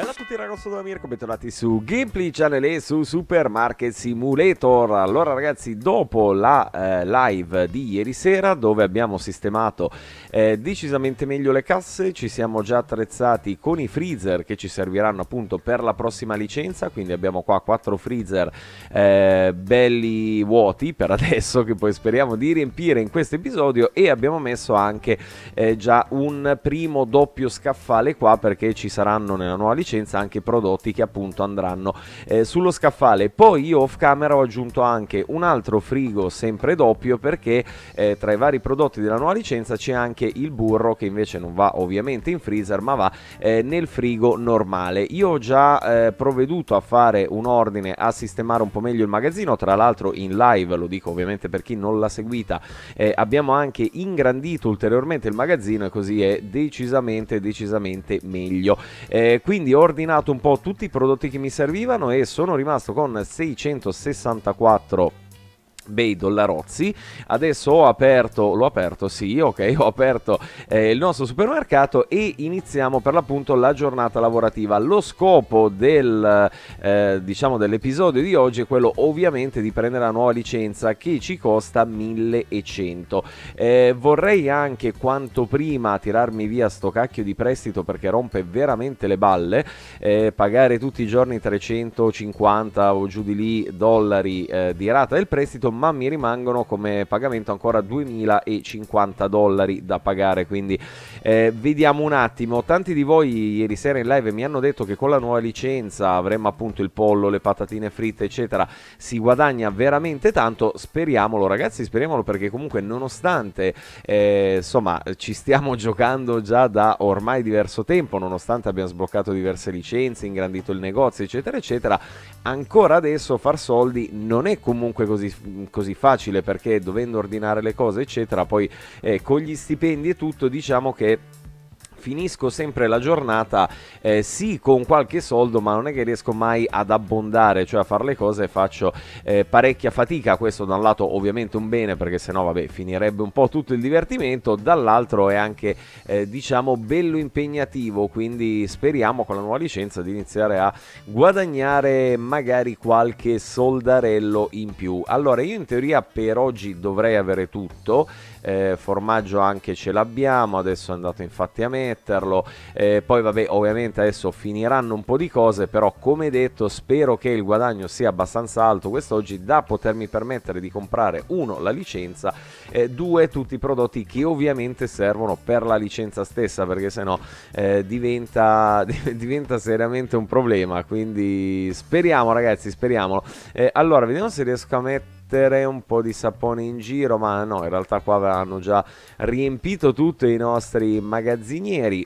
Bella a tutti ragazzi da Mirko, bentornati su Gameplay Channel e su Supermarket Simulator. Allora ragazzi, dopo la eh, live di ieri sera dove abbiamo sistemato eh, decisamente meglio le casse Ci siamo già attrezzati con i freezer che ci serviranno appunto per la prossima licenza Quindi abbiamo qua quattro freezer eh, belli vuoti per adesso che poi speriamo di riempire in questo episodio E abbiamo messo anche eh, già un primo doppio scaffale qua perché ci saranno nella nuova licenza licenza anche prodotti che appunto andranno eh, sullo scaffale. Poi io off camera ho aggiunto anche un altro frigo sempre doppio perché eh, tra i vari prodotti della nuova licenza c'è anche il burro che invece non va ovviamente in freezer ma va eh, nel frigo normale. Io ho già eh, provveduto a fare un ordine a sistemare un po' meglio il magazzino, tra l'altro in live, lo dico ovviamente per chi non l'ha seguita, eh, abbiamo anche ingrandito ulteriormente il magazzino e così è decisamente decisamente meglio. Eh, quindi ho ordinato un po' tutti i prodotti che mi servivano e sono rimasto con 664 bei dollarozzi. Adesso ho aperto l'ho aperto sì ok ho aperto eh, il nostro supermercato e iniziamo per l'appunto la giornata lavorativa. Lo scopo del eh, diciamo dell'episodio di oggi è quello ovviamente di prendere la nuova licenza che ci costa 1100 eh, vorrei anche quanto prima tirarmi via sto cacchio di prestito perché rompe veramente le balle eh, pagare tutti i giorni 350 o giù di lì dollari eh, di rata del prestito ma mi rimangono come pagamento ancora 2050 dollari da pagare quindi eh, vediamo un attimo. Tanti di voi ieri sera in live mi hanno detto che con la nuova licenza avremo appunto il pollo le patatine fritte eccetera si guadagna veramente tanto. Speriamolo ragazzi speriamolo perché comunque nonostante eh, insomma ci stiamo giocando già da ormai diverso tempo nonostante abbiamo sbloccato diverse licenze ingrandito il negozio eccetera eccetera ancora adesso far soldi non è comunque così così facile perché dovendo ordinare le cose eccetera poi eh, con gli stipendi e tutto diciamo che finisco sempre la giornata eh, sì con qualche soldo ma non è che riesco mai ad abbondare cioè a fare le cose faccio eh, parecchia fatica. Questo da un lato ovviamente un bene perché sennò vabbè finirebbe un po' tutto il divertimento. Dall'altro è anche eh, diciamo bello impegnativo. Quindi speriamo con la nuova licenza di iniziare a guadagnare magari qualche soldarello in più. Allora io in teoria per oggi dovrei avere tutto eh, formaggio anche ce l'abbiamo adesso è andato infatti a metterlo. Eh, poi vabbè ovviamente adesso finiranno un po' di cose però come detto spero che il guadagno sia abbastanza alto quest'oggi da potermi permettere di comprare uno la licenza e due tutti i prodotti che ovviamente servono per la licenza stessa perché sennò eh, diventa, diventa seriamente un problema. Quindi speriamo ragazzi speriamo eh, allora vediamo se riesco a mettere mettere un po' di sapone in giro, ma no, in realtà qua avranno già riempito tutti i nostri magazzinieri.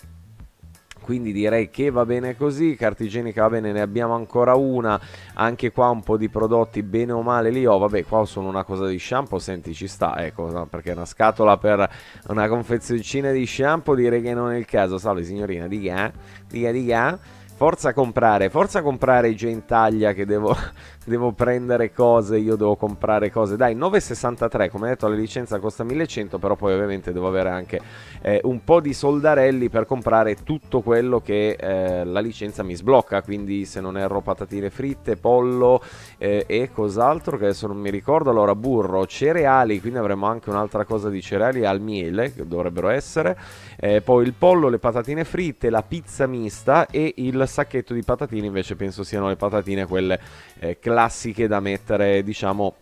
Quindi direi che va bene così carta igienica va bene ne abbiamo ancora una. Anche qua un po' di prodotti bene o male li ho. Vabbè qua sono una cosa di shampoo senti ci sta ecco no, perché una scatola per una confezioncina di shampoo direi che non è il caso. Salve signorina dica dica dica Forza comprare, forza comprare i Gentaglia che devo, devo prendere cose, io devo comprare cose. Dai, 9,63, come detto la licenza costa 1100, però poi ovviamente devo avere anche eh, un po' di soldarelli per comprare tutto quello che eh, la licenza mi sblocca, quindi se non erro patatine fritte, pollo eh, e cos'altro che adesso non mi ricordo. Allora, burro, cereali, quindi avremo anche un'altra cosa di cereali al miele, che dovrebbero essere. Eh, poi il pollo, le patatine fritte, la pizza mista e il sacchetto di patatine invece penso siano le patatine quelle eh, classiche da mettere diciamo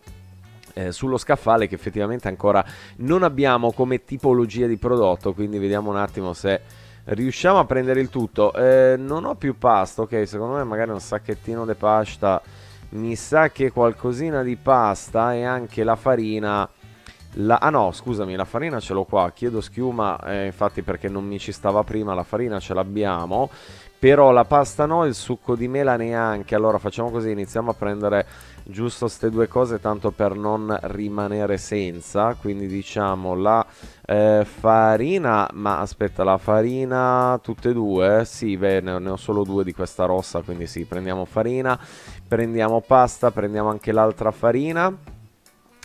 eh, sullo scaffale che effettivamente ancora non abbiamo come tipologia di prodotto quindi vediamo un attimo se riusciamo a prendere il tutto. Eh, non ho più pasta ok secondo me magari un sacchettino di pasta mi sa che qualcosina di pasta e anche la farina la, ah no, scusami, la farina ce l'ho qua, chiedo schiuma, eh, infatti perché non mi ci stava prima, la farina ce l'abbiamo, però la pasta no, il succo di mela neanche, allora facciamo così, iniziamo a prendere giusto queste due cose tanto per non rimanere senza, quindi diciamo la eh, farina, ma aspetta, la farina tutte e due, sì, beh, ne ho solo due di questa rossa, quindi sì, prendiamo farina, prendiamo pasta, prendiamo anche l'altra farina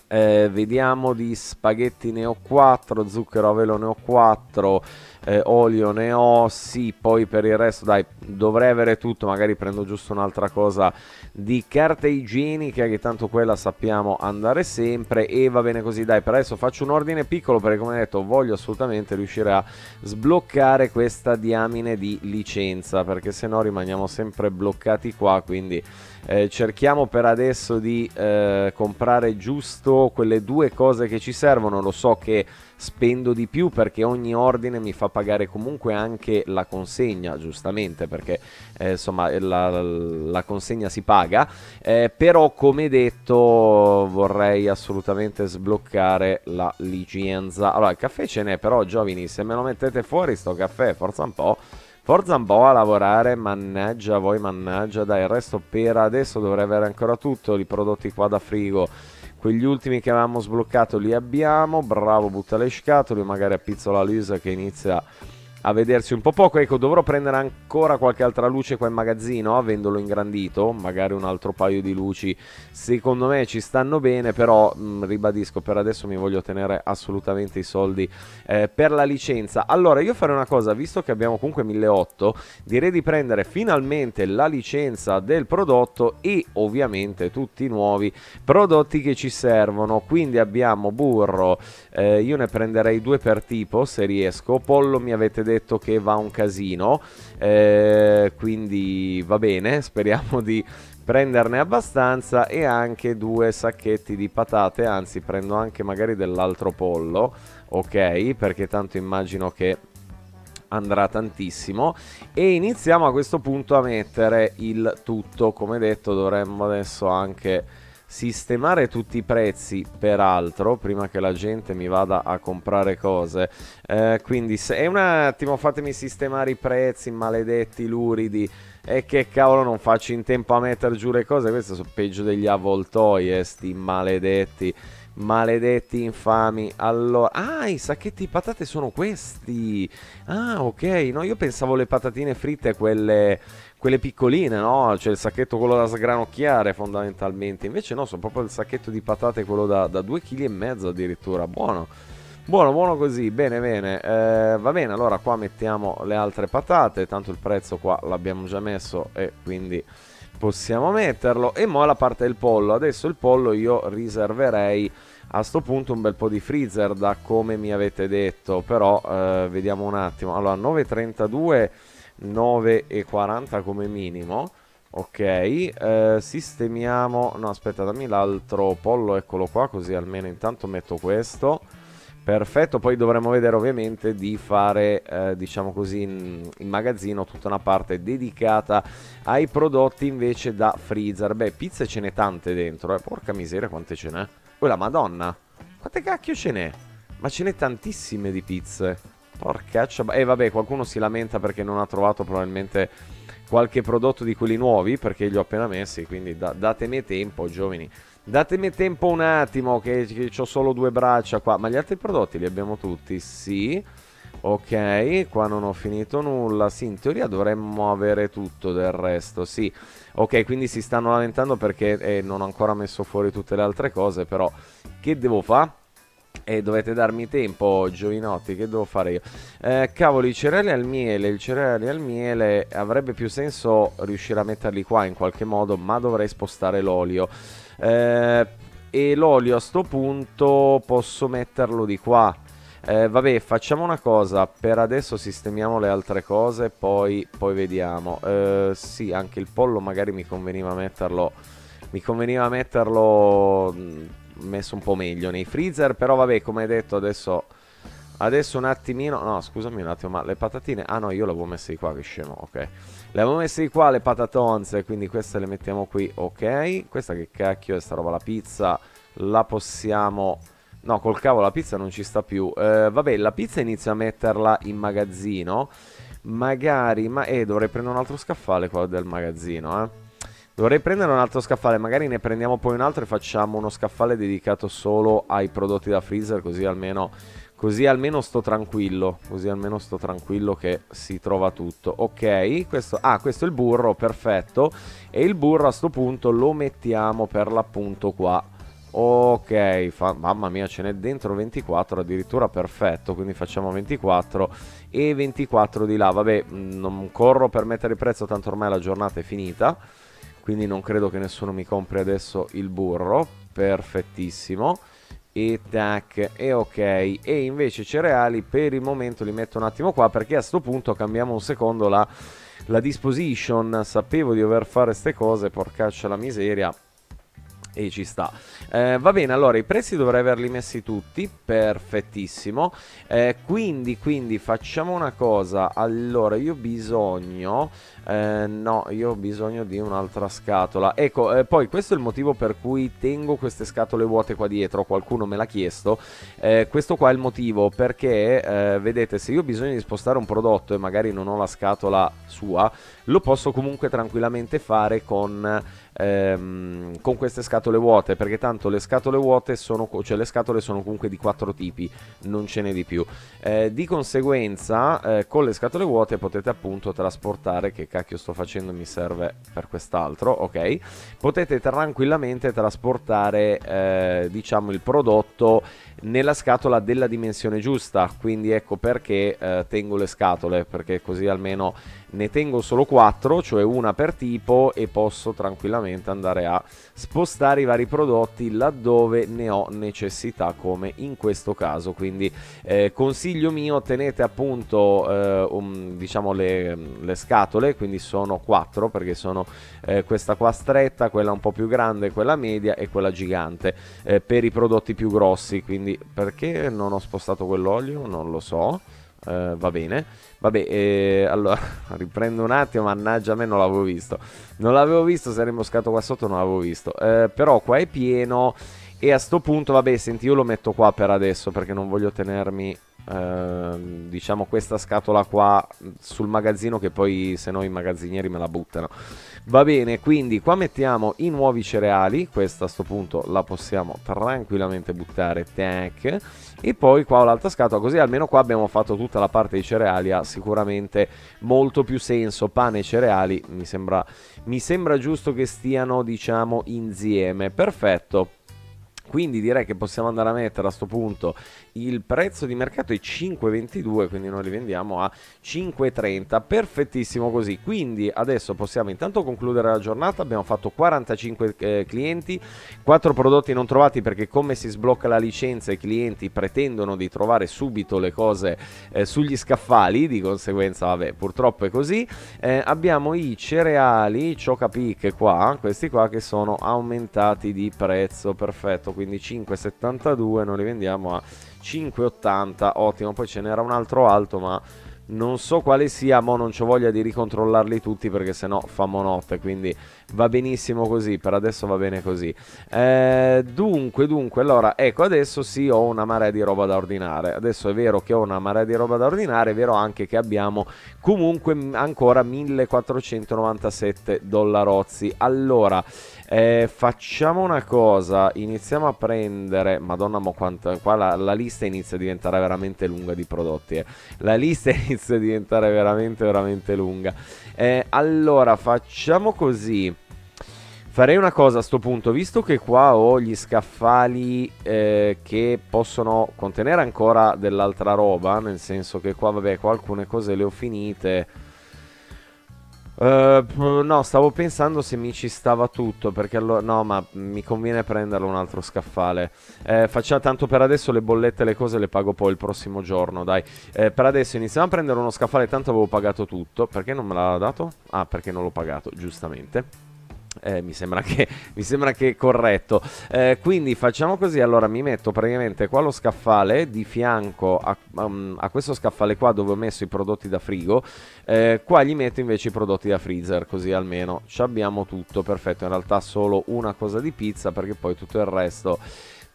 eh, vediamo di spaghetti ne ho 4, zucchero a velo ne ho 4, eh, olio ne ho, sì, poi per il resto dai, dovrei avere tutto, magari prendo giusto un'altra cosa di carta igienica che tanto quella sappiamo andare sempre e va bene così, dai, per adesso faccio un ordine piccolo perché come detto voglio assolutamente riuscire a sbloccare questa diamine di licenza perché se no rimaniamo sempre bloccati qua, quindi eh, cerchiamo per adesso di eh, comprare giusto quelle due cose che ci servono, lo so che spendo di più perché ogni ordine mi fa pagare comunque anche la consegna, giustamente, perché eh, insomma la, la, consegna si paga, eh, però come detto vorrei assolutamente sbloccare la licenza. Allora, il caffè ce n'è, però giovani, se me lo mettete fuori sto caffè, forza un po'. Forza un po' a lavorare, mannaggia voi, mannaggia, dai, il resto per adesso dovrei avere ancora tutto, i prodotti qua da frigo quegli ultimi che avevamo sbloccato li abbiamo. Bravo, butta le scatole. Magari a Pizzola Luisa che inizia a vedersi un po' poco. Ecco, dovrò prendere ancora qualche altra luce qua in magazzino, avendolo ingrandito, magari un altro paio di luci. Secondo me ci stanno bene, però mh, mm, ribadisco, per adesso mi voglio tenere assolutamente i soldi eh, per la licenza. Allora, io farei una cosa, visto che abbiamo comunque 1800, direi di prendere finalmente la licenza del prodotto e ovviamente tutti i nuovi prodotti che ci servono. Quindi abbiamo burro, eh, io ne prenderei due per tipo se riesco. Pollo mi avete detto che va un casino, eh, quindi va bene, speriamo di prenderne abbastanza e anche due sacchetti di patate, anzi prendo anche magari dell'altro pollo, ok, perché tanto immagino che andrà tantissimo. E iniziamo a questo punto a mettere il tutto. Come detto dovremmo adesso anche sistemare tutti i prezzi peraltro prima che la gente mi vada a comprare cose. Eh, quindi se un attimo fatemi sistemare i prezzi maledetti luridi. E che cavolo non faccio in tempo a mettere giù le cose. Questi sono peggio degli avvoltoi eh, sti maledetti Maledetti infami. Allora, ah, i sacchetti di patate sono questi. Ah, ok. No, io pensavo le patatine fritte quelle quelle piccoline, no? Cioè il sacchetto quello da sgranocchiare fondamentalmente. Invece no, sono proprio il sacchetto di patate quello da, da 2,5 kg addirittura. Buono. Buono, buono così, bene, bene. Eh, va bene, allora qua mettiamo le altre patate, tanto il prezzo qua l'abbiamo già messo e quindi possiamo metterlo. E mo la parte del pollo. Adesso il pollo io riserverei a sto punto un bel po' di freezer da come mi avete detto, però eh, vediamo un attimo. Allora, 9,32 9,40 come minimo ok eh, sistemiamo no aspetta dammi l'altro pollo eccolo qua così almeno intanto metto questo perfetto poi dovremo vedere ovviamente di fare eh, diciamo così in, in, magazzino tutta una parte dedicata ai prodotti invece da freezer beh pizze ce n'è tante dentro eh. porca miseria quante ce n'è oh la madonna quante cacchio ce n'è ma ce n'è tantissime di pizze Porcaccia. E eh, vabbè, qualcuno si lamenta perché non ha trovato probabilmente qualche prodotto di quelli nuovi perché li ho appena messi. Quindi da- datemi tempo, giovani. Datemi tempo un attimo che, che ho solo due braccia qua. Ma gli altri prodotti li abbiamo tutti? Sì. Ok, qua non ho finito nulla. Sì, in teoria dovremmo avere tutto del resto, sì. Ok, quindi si stanno lamentando perché eh, non ho ancora messo fuori tutte le altre cose, però che devo fare? E dovete darmi tempo, giovinotti, che devo fare io? Eh, cavolo, i cereali al miele, il cereali al miele avrebbe più senso riuscire a metterli qua in qualche modo, ma dovrei spostare l'olio. Eh, e l'olio a sto punto posso metterlo di qua. Eh, vabbè, facciamo una cosa, per adesso sistemiamo le altre cose, poi, poi vediamo. Eh, sì, anche il pollo magari mi conveniva metterlo... Mi conveniva metterlo messo un po' meglio nei freezer, però vabbè, come detto adesso... Adesso un attimino, no scusami un attimo, ma le patatine, ah no io le avevo messe di qua, che scemo, ok. Le avevo messe di qua le patatonze, quindi queste le mettiamo qui, ok. Questa che cacchio è sta roba, la pizza, la possiamo... No, col cavolo la pizza non ci sta più eh, Vabbè, la pizza inizio a metterla in magazzino Magari, ma eh, dovrei prendere un altro scaffale qua del magazzino, eh Dovrei prendere un altro scaffale, magari ne prendiamo poi un altro e facciamo uno scaffale dedicato solo ai prodotti da freezer, così almeno, così almeno sto tranquillo, così almeno sto tranquillo che si trova tutto. Ok, questo, ah, questo è il burro, perfetto, e il burro a sto punto lo mettiamo per l'appunto qua. Ok, fa, mamma mia, ce n'è dentro 24, addirittura perfetto, quindi facciamo 24 e 24 di là. Vabbè, non corro per mettere il prezzo, tanto ormai la giornata è finita, quindi non credo che nessuno mi compri adesso il burro. Perfettissimo. E tac, e ok. E invece cereali per il momento li metto un attimo qua perché a questo punto cambiamo un secondo la, la disposition. Sapevo di dover fare queste cose, porcaccia la miseria e ci sta. Eh, va bene, allora i prezzi dovrei averli messi tutti, perfettissimo. Eh, quindi, quindi facciamo una cosa. Allora, io ho bisogno eh, no, io ho bisogno di un'altra scatola. Ecco, eh, poi questo è il motivo per cui tengo queste scatole vuote qua dietro. Qualcuno me l'ha chiesto. Eh, questo qua è il motivo perché, eh, vedete, se io ho bisogno di spostare un prodotto e magari non ho la scatola sua, lo posso comunque tranquillamente fare con ehm, con queste scatole vuote perché tanto le scatole vuote sono cioè le scatole sono comunque di quattro tipi non ce n'è di più eh, di conseguenza con le scatole vuote potete appunto trasportare che cacchio sto facendo mi serve per quest'altro ok? Potete tranquillamente trasportare eh, diciamo il prodotto nella scatola della dimensione giusta quindi ecco perché eh, tengo le scatole perché così almeno ne tengo solo 4, cioè una per tipo e posso tranquillamente andare a spostare i vari prodotti laddove ne ho necessità come in questo caso. Quindi eh, consiglio mio tenete appunto eh, um, diciamo le, le, scatole, quindi sono 4 perché sono eh, questa qua stretta, quella un po' più grande, quella media e quella gigante eh, per i prodotti più grossi. Quindi perché non ho spostato quell'olio? Non lo so. Uh, va bene. Vabbè, eh, allora riprendo un attimo. Mannaggia, a me non l'avevo visto. Non l'avevo visto. Se era imboscato qua sotto, non l'avevo visto. Eh, però qua è pieno. E a sto punto, vabbè, senti, io lo metto qua per adesso perché non voglio tenermi, eh, diciamo, questa scatola qua sul magazzino che poi, se no, i magazzinieri me la buttano. Va bene, quindi qua mettiamo i nuovi cereali. Questa a sto punto la possiamo tranquillamente buttare. Tac e poi qua ho l'altra scatola così almeno qua abbiamo fatto tutta la parte di cereali ha sicuramente molto più senso pane e cereali mi sembra, mi sembra giusto che stiano diciamo insieme perfetto quindi direi che possiamo andare a mettere a questo punto. Il prezzo di mercato è 5,22 quindi noi li vendiamo a 5,30 perfettissimo così. Quindi adesso possiamo intanto concludere la giornata. Abbiamo fatto 45 eh, clienti 4 prodotti non trovati perché come si sblocca la licenza i clienti pretendono di trovare subito le cose eh, sugli scaffali. Di conseguenza vabbè purtroppo è così. Eh, abbiamo i cereali Chocapic qua questi qua che sono aumentati di prezzo. Perfetto quindi 5,72 noi li vendiamo a 5,80 ottimo poi ce n'era un altro alto ma non so quale sia, mo non ho voglia di ricontrollarli tutti perché sennò fa monotte, quindi va benissimo così, per adesso va bene così. Eh, dunque, dunque, allora, ecco, adesso sì ho una marea di roba da ordinare. Adesso è vero che ho una marea di roba da ordinare, è vero anche che abbiamo comunque ancora 1497 dollarozzi. Allora, eh, facciamo una cosa, iniziamo a prendere, madonna mo quanta, qua la, la, lista inizia a diventare veramente lunga di prodotti, eh. la lista inizia a diventare veramente veramente lunga. Eh, allora facciamo così. Farei una cosa a sto punto, visto che qua ho gli scaffali eh, che possono contenere ancora dell'altra roba, nel senso che qua vabbè qua alcune cose le ho finite, Uh, no, stavo pensando se mi ci stava tutto, perché allora... No, ma mi conviene prenderlo un altro scaffale. Eh, facciamo tanto per adesso le bollette e le cose le pago poi il prossimo giorno, dai. Eh, per adesso iniziamo a prendere uno scaffale, tanto avevo pagato tutto. Perché non me l'ha dato? Ah, perché non l'ho pagato, giustamente. Eh, mi, sembra che, mi sembra che corretto. Eh, quindi facciamo così. Allora mi metto praticamente qua lo scaffale di fianco a, um, a questo scaffale qua dove ho messo i prodotti da frigo. Eh, qua gli metto invece i prodotti da freezer, così almeno ci abbiamo tutto. Perfetto, in realtà solo una cosa di pizza perché poi tutto il resto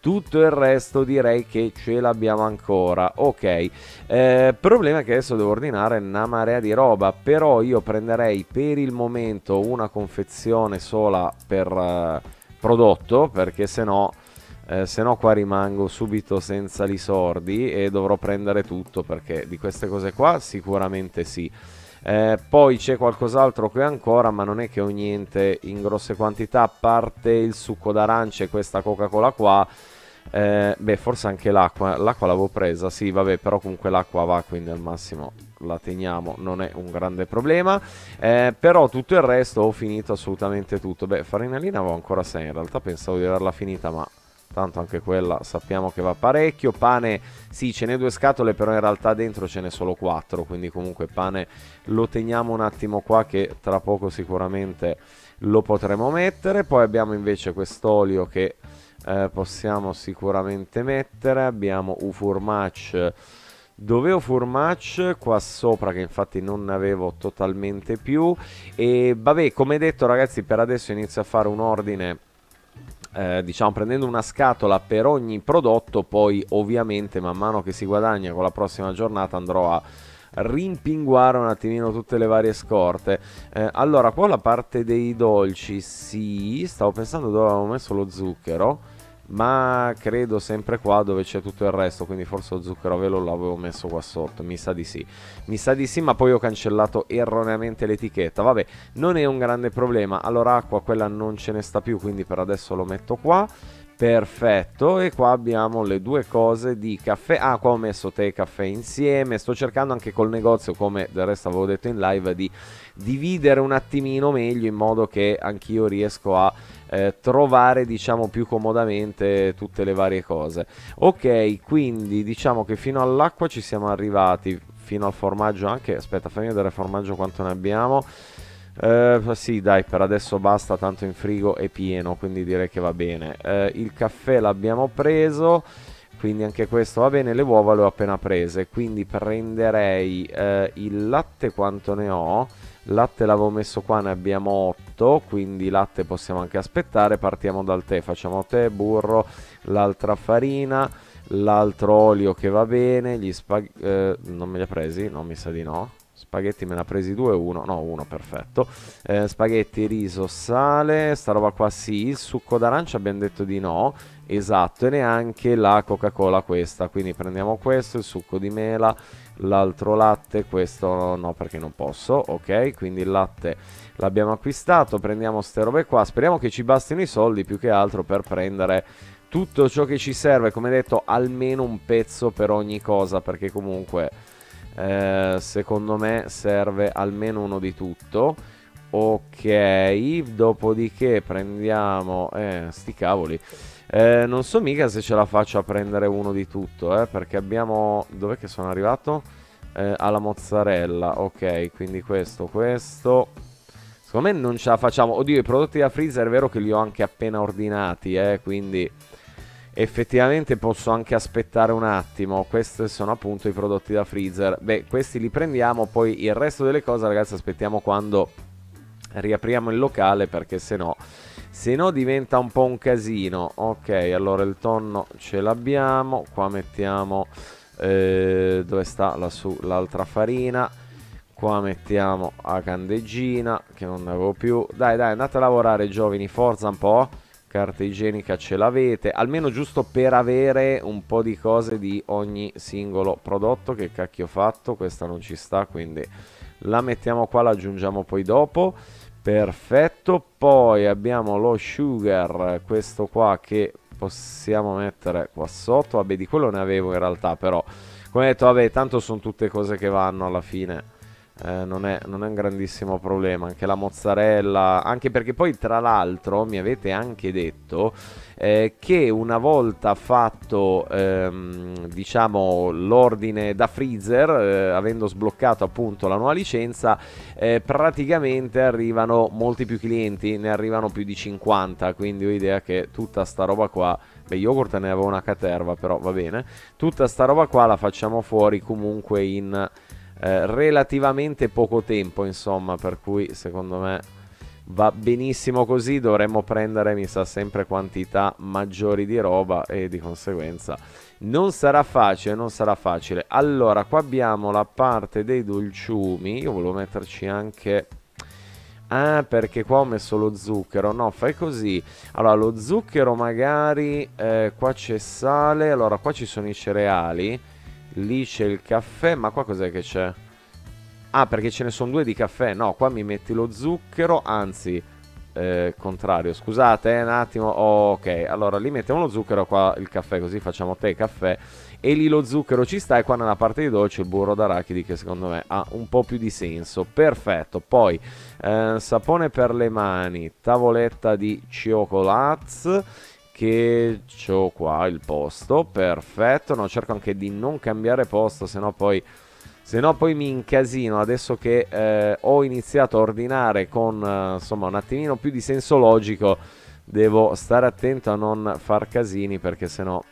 tutto il resto direi che ce l'abbiamo ancora. Ok, eh, problema è che adesso devo ordinare una marea di roba, però io prenderei per il momento una confezione sola per uh, prodotto, perché se no... Eh, se no qua rimango subito senza i sordi e dovrò prendere tutto perché di queste cose qua sicuramente sì Eh, poi c'è qualcos'altro qui ancora, ma non è che ho niente in grosse quantità, a parte il succo d'arancia e questa Coca-Cola qua. Eh, beh, forse anche l'acqua. L'acqua l'avevo presa, sì, vabbè, però comunque l'acqua va, quindi al massimo la teniamo, non è un grande problema. Eh, però tutto il resto ho finito assolutamente tutto. Beh, farinalina avevo ancora 6, in realtà pensavo di averla finita, ma tanto anche quella sappiamo che va parecchio. Pane, sì, ce n'è due scatole, però in realtà dentro ce n'è solo quattro, quindi comunque pane lo teniamo un attimo qua che tra poco sicuramente lo potremo mettere. Poi abbiamo invece quest'olio che eh, possiamo sicuramente mettere. Abbiamo Ufurmatch. Dove ho Furmatch qua sopra che infatti non ne avevo totalmente più e vabbè come detto ragazzi per adesso inizio a fare un ordine eh, diciamo prendendo una scatola per ogni prodotto poi ovviamente man mano che si guadagna con la prossima giornata andrò a rimpinguare un attimino tutte le varie scorte. Eh, allora qua la parte dei dolci sì stavo pensando dove avevo messo lo zucchero ma credo sempre qua dove c'è tutto il resto, quindi forse lo zucchero a velo l'avevo messo qua sotto, mi sa di sì. Mi sa di sì, ma poi ho cancellato erroneamente l'etichetta. Vabbè, non è un grande problema. Allora acqua quella non ce ne sta più, quindi per adesso lo metto qua. Perfetto, e qua abbiamo le due cose di caffè. Ah, qua ho messo tè e caffè insieme. Sto cercando anche col negozio, come del resto avevo detto in live, di dividere un attimino meglio in modo che anch'io riesco a eh, trovare diciamo più comodamente tutte le varie cose. Ok quindi diciamo che fino all'acqua ci siamo arrivati fino al formaggio anche aspetta fammi vedere formaggio quanto ne abbiamo. Eh, sì dai per adesso basta tanto in frigo è pieno quindi direi che va bene. Eh, il caffè l'abbiamo preso quindi anche questo va bene le uova le ho appena prese quindi prenderei eh, il latte quanto ne ho latte l'avevo messo qua ne abbiamo 8 quindi latte possiamo anche aspettare. Partiamo dal tè facciamo tè burro l'altra farina l'altro olio che va bene gli spaghetti eh, non me li ha presi? No mi sa di no. Spaghetti me ne ha presi due uno no uno perfetto. Eh, spaghetti riso sale sta roba qua sì. Il succo d'arancia abbiamo detto di no. Esatto e neanche la coca cola questa. Quindi prendiamo questo il succo di mela l'altro latte questo no perché non posso ok? Quindi il latte l'abbiamo acquistato prendiamo ste robe qua. Speriamo che ci bastino i soldi più che altro per prendere tutto ciò che ci serve come detto almeno un pezzo per ogni cosa perché comunque eh, secondo me serve almeno uno di tutto. Ok dopodiché prendiamo eh sti cavoli eh, non so mica se ce la faccio a prendere uno di tutto, eh, perché abbiamo... Dov'è che sono arrivato? Eh, alla mozzarella, ok, quindi questo, questo... Secondo me non ce la facciamo. Oddio, i prodotti da freezer è vero che li ho anche appena ordinati, eh, quindi effettivamente posso anche aspettare un attimo. Questi sono appunto i prodotti da freezer. Beh, questi li prendiamo, poi il resto delle cose, ragazzi, aspettiamo quando riapriamo il locale, perché se no se no diventa un po' un casino. Ok allora il tonno ce l'abbiamo. Qua mettiamo eh, dove sta? L'altra farina. Qua mettiamo la candeggina che non avevo più. Dai dai andate a lavorare giovani. Forza un po' carta igienica ce l'avete. Almeno giusto per avere un po' di cose di ogni singolo prodotto che cacchio ho fatto? Questa non ci sta quindi la mettiamo qua la aggiungiamo poi dopo perfetto poi abbiamo lo sugar questo qua che possiamo mettere qua sotto. Vabbè di quello ne avevo in realtà però come detto vabbè tanto sono tutte cose che vanno alla fine eh, non, è, non, è, un grandissimo problema anche la mozzarella anche perché poi tra l'altro mi avete anche detto eh, che una volta fatto ehm, diciamo l'ordine da freezer eh, avendo sbloccato appunto la nuova licenza eh, praticamente arrivano molti più clienti ne arrivano più di 50 quindi ho idea che tutta sta roba qua beh yogurt ne avevo una caterva però va bene tutta sta roba qua la facciamo fuori comunque in eh, relativamente poco tempo insomma per cui secondo me va benissimo così, dovremmo prendere, mi sa, sempre quantità maggiori di roba e di conseguenza non sarà facile, non sarà facile. Allora, qua abbiamo la parte dei dolciumi, io volevo metterci anche... Ah, perché qua ho messo lo zucchero. No, fai così. Allora, lo zucchero magari... Eh, qua c'è sale. Allora, qua ci sono i cereali. Lì c'è il caffè. Ma qua cos'è che c'è? Ah, perché ce ne sono due di caffè. No, qua mi metti lo zucchero, anzi, eh, contrario. Scusate, eh, un attimo. Oh, ok, allora lì mettiamo lo zucchero, qua il caffè, così facciamo tè e caffè. E lì lo zucchero ci sta e qua nella parte di dolce il burro d'arachidi che secondo me ha un po' più di senso. Perfetto. Poi eh, sapone per le mani, tavoletta di cioccolats che ho qua il posto. Perfetto. No, cerco anche di non cambiare posto, sennò poi se no poi mi incasino adesso che eh, ho iniziato a ordinare con eh, insomma un attimino più di senso logico devo stare attento a non far casini perché se no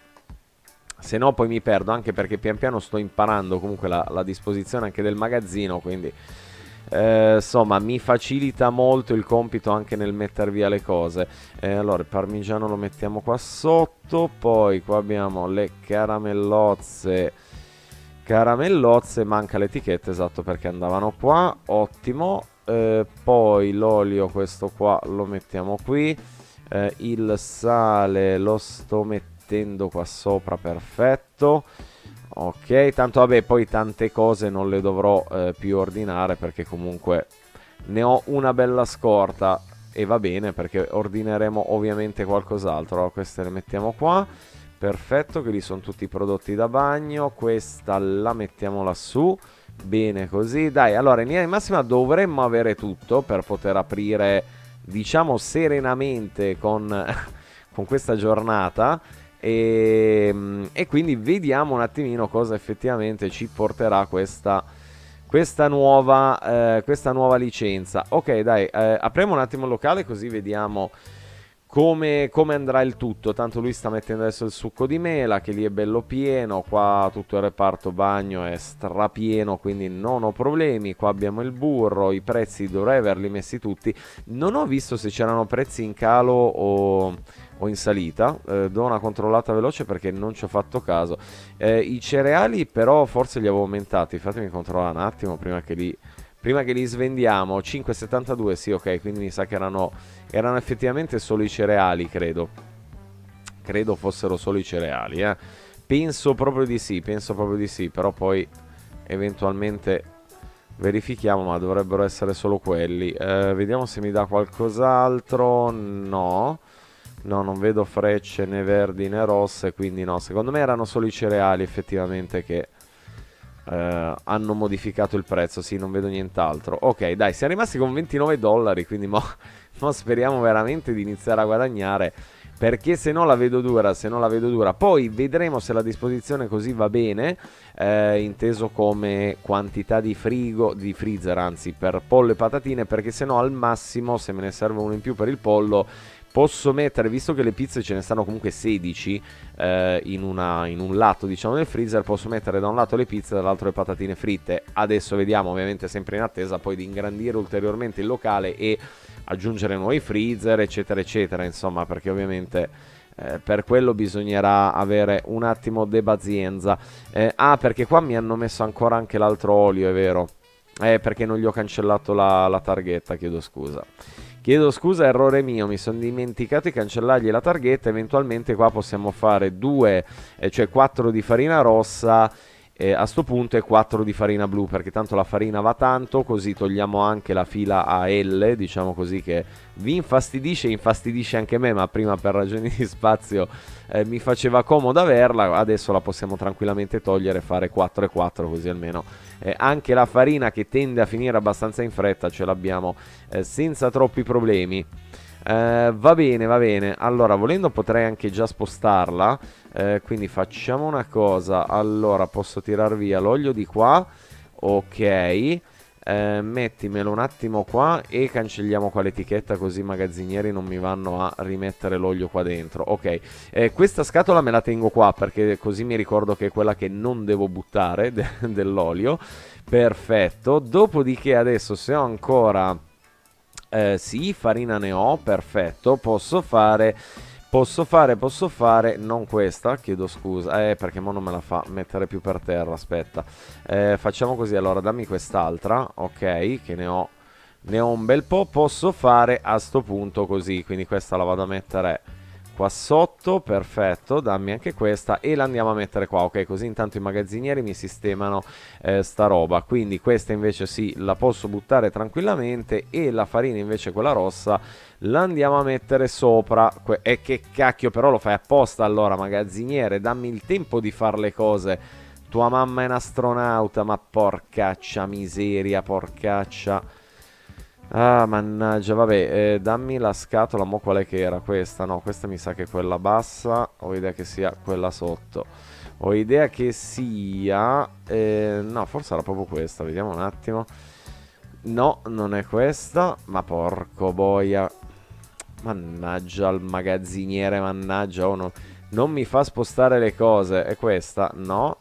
se no poi mi perdo anche perché pian piano sto imparando comunque la, la disposizione anche del magazzino quindi eh, insomma mi facilita molto il compito anche nel mettere via le cose. Eh, allora il parmigiano lo mettiamo qua sotto poi qua abbiamo le caramellozze. Caramellozze manca l'etichetta esatto perché andavano qua ottimo. Eh, poi l'olio questo qua lo mettiamo qui. Eh, il sale lo sto mettendo qua sopra perfetto ok tanto vabbè poi tante cose non le dovrò eh, più ordinare perché comunque ne ho una bella scorta e va bene perché ordineremo ovviamente qualcos'altro allora queste le mettiamo qua Perfetto, che lì sono tutti i prodotti da bagno. Questa la mettiamo lassù. Bene così. Dai, allora in linea di massima dovremmo avere tutto per poter aprire, diciamo, serenamente con, con questa giornata. E, ehm, e, quindi vediamo un attimino cosa effettivamente ci porterà questa, questa, nuova, eh, questa nuova licenza. Ok, dai, eh, apriamo un attimo il locale così vediamo come, come, andrà il tutto? Tanto lui sta mettendo adesso il succo di mela che lì è bello pieno, qua tutto il reparto bagno è strapieno quindi non ho problemi, qua abbiamo il burro, i prezzi dovrei averli messi tutti, non ho visto se c'erano prezzi in calo o, o in salita, eh, do una controllata veloce perché non ci ho fatto caso, eh, i cereali però forse li avevo aumentati, fatemi controllare un attimo prima che li prima che li svendiamo 5,72 sì ok quindi mi sa che erano, erano effettivamente solo i cereali credo. Credo fossero solo i cereali eh. penso proprio di sì penso proprio di sì però poi eventualmente verifichiamo ma dovrebbero essere solo quelli. Eh, vediamo se mi dà qualcos'altro. No. No non vedo frecce né verdi né rosse quindi no. Secondo me erano solo i cereali effettivamente che eh, hanno modificato il prezzo, sì, non vedo nient'altro. Ok, dai, siamo rimasti con 29 dollari, quindi mo, mo speriamo veramente di iniziare a guadagnare perché se no la vedo dura, se no la vedo dura. Poi vedremo se la disposizione così va bene, eh, inteso come quantità di frigo, di freezer anzi, per pollo e patatine, perché se no al massimo, se me ne serve uno in più per il pollo, posso mettere, visto che le pizze ce ne stanno comunque 16 eh, in, una, in, un lato diciamo del freezer, posso mettere da un lato le pizze e dall'altro le patatine fritte. Adesso vediamo, ovviamente sempre in attesa poi di ingrandire ulteriormente il locale e aggiungere nuovi freezer, eccetera, eccetera, insomma, perché ovviamente... Eh, per quello bisognerà avere un attimo de pazienza. Eh, ah, perché qua mi hanno messo ancora anche l'altro olio, è vero. Eh, perché non gli ho cancellato la, la targhetta, chiedo scusa. Chiedo scusa, errore mio, mi sono dimenticato di cancellargli la targhetta, eventualmente qua possiamo fare due, eh, cioè 4 di farina rossa eh, a sto punto e 4 di farina blu perché tanto la farina va tanto così togliamo anche la fila a L diciamo così che vi infastidisce infastidisce anche me ma prima per ragioni di spazio eh, mi faceva comodo averla adesso la possiamo tranquillamente togliere e fare 4 e 4 così almeno eh, anche la farina che tende a finire abbastanza in fretta ce l'abbiamo eh, senza troppi problemi eh, va bene, va bene. Allora, volendo potrei anche già spostarla. Eh, quindi facciamo una cosa. Allora, posso tirar via l'olio di qua. Ok. Eh, mettimelo un attimo qua e cancelliamo qua l'etichetta così i magazzinieri non mi vanno a rimettere l'olio qua dentro ok eh, questa scatola me la tengo qua perché così mi ricordo che è quella che non devo buttare de dell'olio perfetto dopodiché adesso se ho ancora eh, sì, farina ne ho, perfetto. Posso fare... Posso fare, posso fare, non questa, chiedo scusa, eh, perché mo non me la fa mettere più per terra, aspetta. Eh, facciamo così, allora dammi quest'altra, ok, che ne ho, ne ho un bel po', posso fare a sto punto così, quindi questa la vado a mettere qua sotto, perfetto, dammi anche questa e la andiamo a mettere qua, ok, così intanto i magazzinieri mi sistemano eh, sta roba, quindi questa invece sì, la posso buttare tranquillamente e la farina invece quella rossa la andiamo a mettere sopra, e che cacchio però lo fai apposta allora magazziniere, dammi il tempo di fare le cose, tua mamma è un astronauta, ma porcaccia miseria, porcaccia... Ah, mannaggia, vabbè, eh, dammi la scatola, mo qual è che era questa? No, questa mi sa che è quella bassa, ho idea che sia quella sotto. Ho idea che sia... Eh, no, forse era proprio questa, vediamo un attimo. No, non è questa, ma porco boia. Mannaggia il magazziniere, mannaggia, oh no. Non mi fa spostare le cose, è questa? No.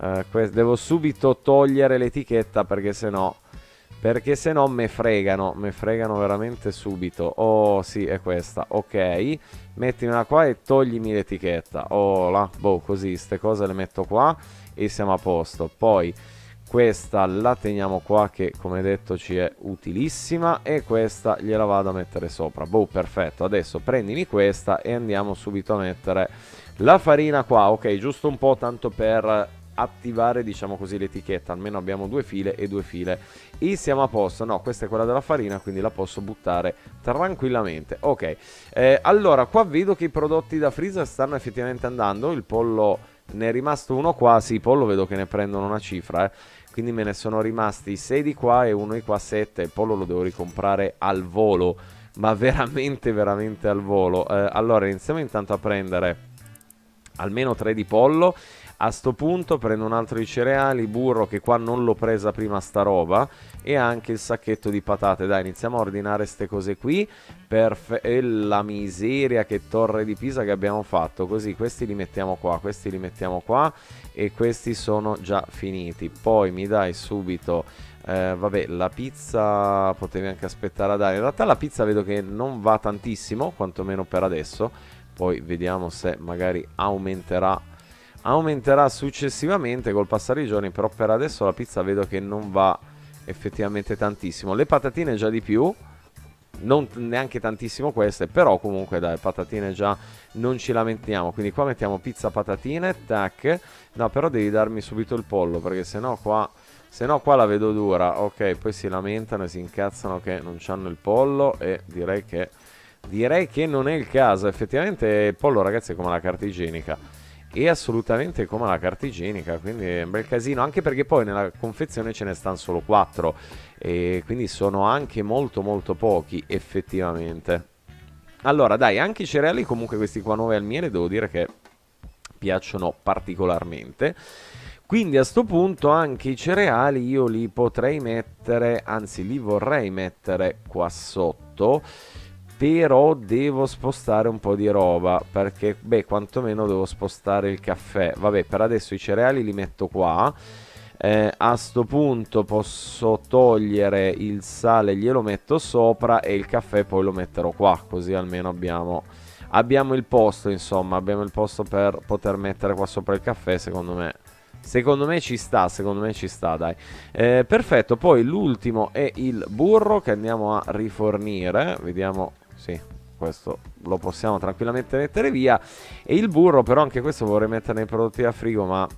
Eh, que devo subito togliere l'etichetta perché se no perché se no me fregano, me fregano veramente subito. Oh, sì, è questa. Ok, mettimela qua e toglimi l'etichetta. Oh, là, boh, così, queste cose le metto qua e siamo a posto. Poi questa la teniamo qua che come detto ci è utilissima e questa gliela vado a mettere sopra. Boh, perfetto. Adesso prendimi questa e andiamo subito a mettere la farina qua. Ok, giusto un po' tanto per attivare diciamo così l'etichetta. Almeno abbiamo due file e due file. E siamo a posto. No questa è quella della farina quindi la posso buttare tranquillamente. Ok. Eh, allora qua vedo che i prodotti da freezer stanno effettivamente andando. Il pollo ne è rimasto uno qua. Sì pollo vedo che ne prendono una cifra eh. Quindi me ne sono rimasti 6 di qua e uno di qua 7 il pollo lo devo ricomprare al volo. Ma veramente veramente al volo. Eh, allora iniziamo intanto a prendere almeno 3 di pollo a sto punto prendo un altro di cereali, burro che qua non l'ho presa prima sta roba e anche il sacchetto di patate. Dai, iniziamo a ordinare queste cose qui. Perfe- e la miseria che torre di Pisa che abbiamo fatto. Così questi li mettiamo qua, questi li mettiamo qua e questi sono già finiti. Poi mi dai subito eh, vabbè, la pizza potevi anche aspettare a dare. In realtà la pizza vedo che non va tantissimo, quantomeno per adesso. Poi vediamo se magari aumenterà aumenterà successivamente col passare dei giorni, però per adesso la pizza vedo che non va effettivamente tantissimo. Le patatine già di più, non neanche tantissimo queste, però comunque dai, patatine già non ci lamentiamo. Quindi qua mettiamo pizza patatine, tac. No, però devi darmi subito il pollo, perché sennò qua... Se no qua la vedo dura, ok, poi si lamentano e si incazzano che non hanno il pollo e direi che, direi che non è il caso, effettivamente il pollo ragazzi è come la carta igienica e assolutamente come la carta igienica, quindi è un bel casino, anche perché poi nella confezione ce ne stanno solo 4 e quindi sono anche molto molto pochi effettivamente. Allora dai, anche i cereali comunque questi qua nuovi al miele devo dire che piacciono particolarmente. Quindi a sto punto anche i cereali io li potrei mettere, anzi li vorrei mettere qua sotto però devo spostare un po' di roba perché beh quantomeno devo spostare il caffè vabbè per adesso i cereali li metto qua eh, a sto punto posso togliere il sale glielo metto sopra e il caffè poi lo metterò qua così almeno abbiamo abbiamo il posto insomma abbiamo il posto per poter mettere qua sopra il caffè secondo me Secondo me ci sta, secondo me ci sta, dai. Eh, perfetto, poi l'ultimo è il burro che andiamo a rifornire. Vediamo sì, questo lo possiamo tranquillamente mettere via. E il burro, però, anche questo vorrei mettere nei prodotti da frigo, ma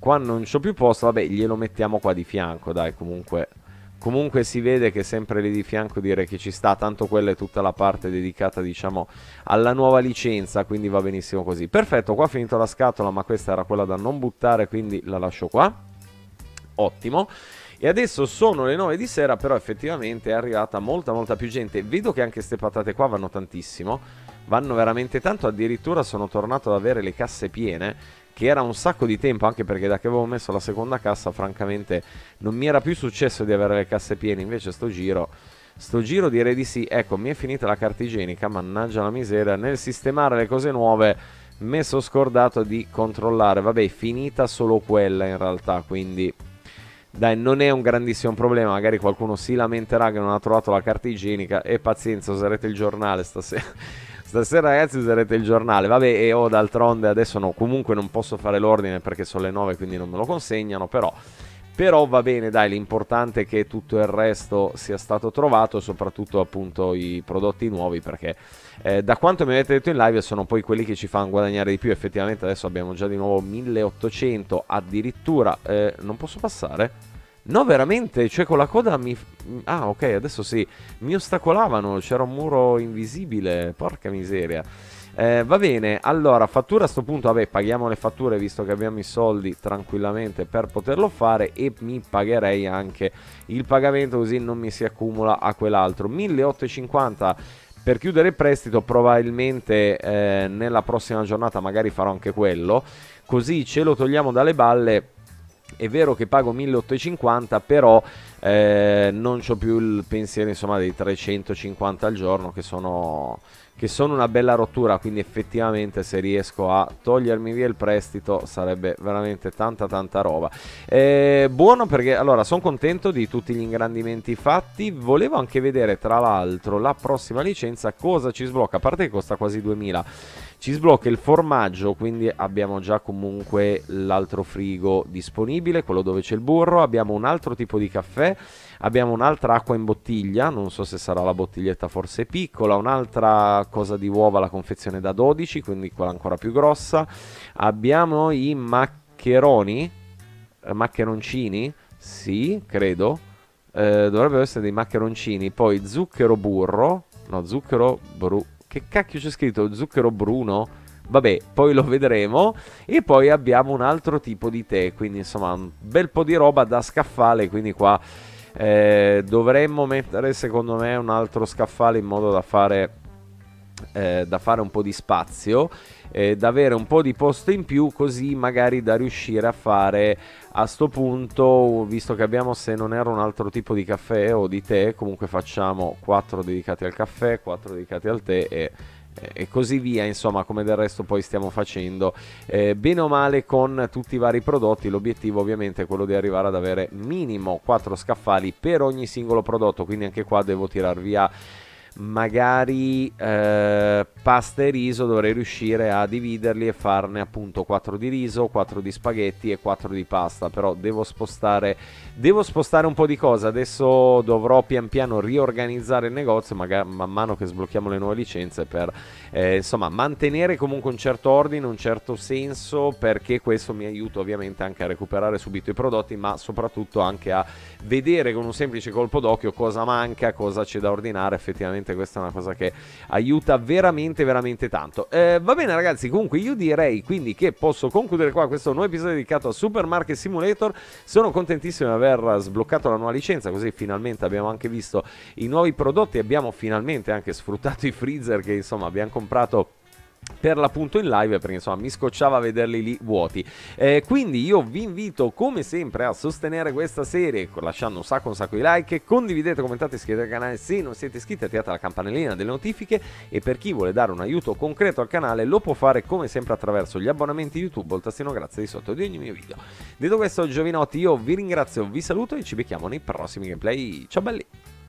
qua non c'ho più posto. Vabbè, glielo mettiamo qua di fianco, dai, comunque. Comunque si vede che sempre lì di fianco direi che ci sta, tanto quella è tutta la parte dedicata, diciamo, alla nuova licenza, quindi va benissimo così. Perfetto, qua ho finito la scatola, ma questa era quella da non buttare, quindi la lascio qua. Ottimo. E adesso sono le 9 di sera, però effettivamente è arrivata molta molta più gente. Vedo che anche queste patate qua vanno tantissimo, vanno veramente tanto, addirittura sono tornato ad avere le casse piene, che era un sacco di tempo, anche perché da che avevo messo la seconda cassa, francamente non mi era più successo di avere le casse piene, invece sto giro... Sto giro direi di sì, ecco mi è finita la carta igienica, mannaggia la miseria, nel sistemare le cose nuove mi sono scordato di controllare, vabbè finita solo quella in realtà, quindi dai, non è un grandissimo problema. Magari qualcuno si lamenterà che non ha trovato la carta igienica. E pazienza, userete il giornale stasera. Stasera ragazzi userete il giornale, vabbè e ho d'altronde adesso no, comunque non posso fare l'ordine perché sono le 9 quindi non me lo consegnano, però però va bene, dai, l'importante è che tutto il resto sia stato trovato, soprattutto appunto i prodotti nuovi, perché eh, da quanto mi avete detto in live sono poi quelli che ci fanno guadagnare di più, effettivamente adesso abbiamo già di nuovo 1800, addirittura, eh, non posso passare? No, veramente, cioè con la coda mi... Ah, ok, adesso sì, mi ostacolavano, c'era un muro invisibile, porca miseria. Eh, va bene, allora, fattura a sto punto, vabbè, paghiamo le fatture visto che abbiamo i soldi tranquillamente per poterlo fare e mi pagherei anche il pagamento così non mi si accumula a quell'altro. 1850 per chiudere il prestito probabilmente eh, nella prossima giornata magari farò anche quello, così ce lo togliamo dalle balle. È vero che pago 1850, però eh, non ho più il pensiero insomma, dei 350 al giorno che sono, che sono una bella rottura, quindi effettivamente se riesco a togliermi via il prestito sarebbe veramente tanta tanta roba. Eh, buono perché allora sono contento di tutti gli ingrandimenti fatti, volevo anche vedere tra l'altro la prossima licenza cosa ci sblocca, a parte che costa quasi 2000 ci sblocca il formaggio, quindi abbiamo già comunque l'altro frigo disponibile, quello dove c'è il burro, abbiamo un altro tipo di caffè, abbiamo un'altra acqua in bottiglia, non so se sarà la bottiglietta forse piccola, un'altra cosa di uova, la confezione da 12, quindi quella ancora più grossa, abbiamo i maccheroni, eh, maccheroncini, sì, credo, eh, dovrebbero essere dei maccheroncini, poi zucchero burro, no, zucchero bru che cacchio c'è scritto? Zucchero bruno? Vabbè, poi lo vedremo. E poi abbiamo un altro tipo di tè, quindi insomma un bel po' di roba da scaffale, quindi qua eh, dovremmo mettere secondo me un altro scaffale in modo da fare, eh, da fare un po' di spazio eh, da avere un po' di posto in più così magari da riuscire a fare a sto punto visto che abbiamo se non era un altro tipo di caffè o di tè comunque facciamo 4 dedicati al caffè 4 dedicati al tè e e così via, insomma, come del resto poi stiamo facendo eh, bene o male con tutti i vari prodotti. L'obiettivo ovviamente è quello di arrivare ad avere minimo 4 scaffali per ogni singolo prodotto, quindi anche qua devo tirar via magari eh, pasta e riso dovrei riuscire a dividerli e farne appunto 4 di riso, 4 di spaghetti e 4 di pasta, però devo spostare, devo spostare un po' di cose, adesso dovrò pian piano riorganizzare il negozio, magari man mano che sblocchiamo le nuove licenze per eh, insomma mantenere comunque un certo ordine, un certo senso, perché questo mi aiuta ovviamente anche a recuperare subito i prodotti, ma soprattutto anche a vedere con un semplice colpo d'occhio cosa manca, cosa c'è da ordinare effettivamente veramente questa è una cosa che aiuta veramente veramente tanto. Eh, va bene ragazzi, comunque io direi quindi che posso concludere qua questo nuovo episodio dedicato a Supermarket Simulator. Sono contentissimo di aver sbloccato la nuova licenza, così finalmente abbiamo anche visto i nuovi prodotti, abbiamo finalmente anche sfruttato i freezer che insomma abbiamo comprato per l'appunto in live perché insomma mi scocciava vederli lì vuoti. Eh, quindi io vi invito come sempre a sostenere questa serie lasciando un sacco un sacco di like condividete commentate iscrivetevi al canale se non siete iscritti attivate la campanellina delle notifiche e per chi vuole dare un aiuto concreto al canale lo può fare come sempre attraverso gli abbonamenti youtube o il tastino grazie di sotto di ogni mio video. Detto questo giovinotti io vi ringrazio vi saluto e ci becchiamo nei prossimi gameplay. Ciao belli